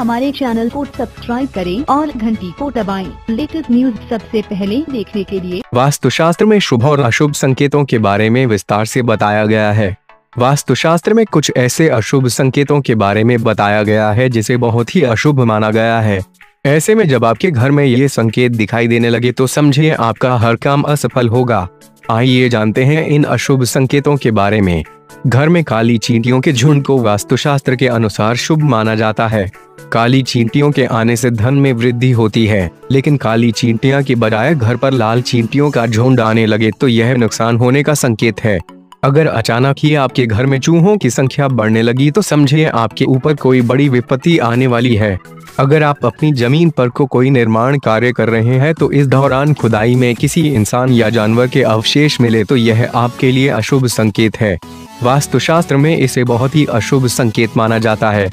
हमारे चैनल को सब्सक्राइब करें और घंटी को दबाएँ। लेटेस्ट न्यूज़ सबसे पहले देखने के लिए। वास्तुशास्त्र में शुभ और अशुभ संकेतों के बारे में विस्तार से बताया गया है। वास्तुशास्त्र में कुछ ऐसे अशुभ संकेतों के बारे में बताया गया है, जिसे बहुत ही अशुभ माना गया है। ऐसे में जब आपके घर में ये संकेत दिखाई देने लगे तो समझिए आपका हर काम असफल होगा। आइए जानते हैं इन अशुभ संकेतों के बारे में। घर में काली चींटियों के झुंड को वास्तुशास्त्र के अनुसार शुभ माना जाता है। काली चींटियों के आने से धन में वृद्धि होती है, लेकिन काली चींटियाँ की बजाय घर पर लाल चींटियों का झुंड आने लगे तो यह नुकसान होने का संकेत है। अगर अचानक ही आपके घर में चूहों की संख्या बढ़ने लगी तो समझिए आपके ऊपर कोई बड़ी विपत्ति आने वाली है। अगर आप अपनी ज़मीन पर को कोई निर्माण कार्य कर रहे हैं तो इस दौरान खुदाई में किसी इंसान या जानवर के अवशेष मिले तो यह आपके लिए अशुभ संकेत है। वास्तुशास्त्र में इसे बहुत ही अशुभ संकेत माना जाता है।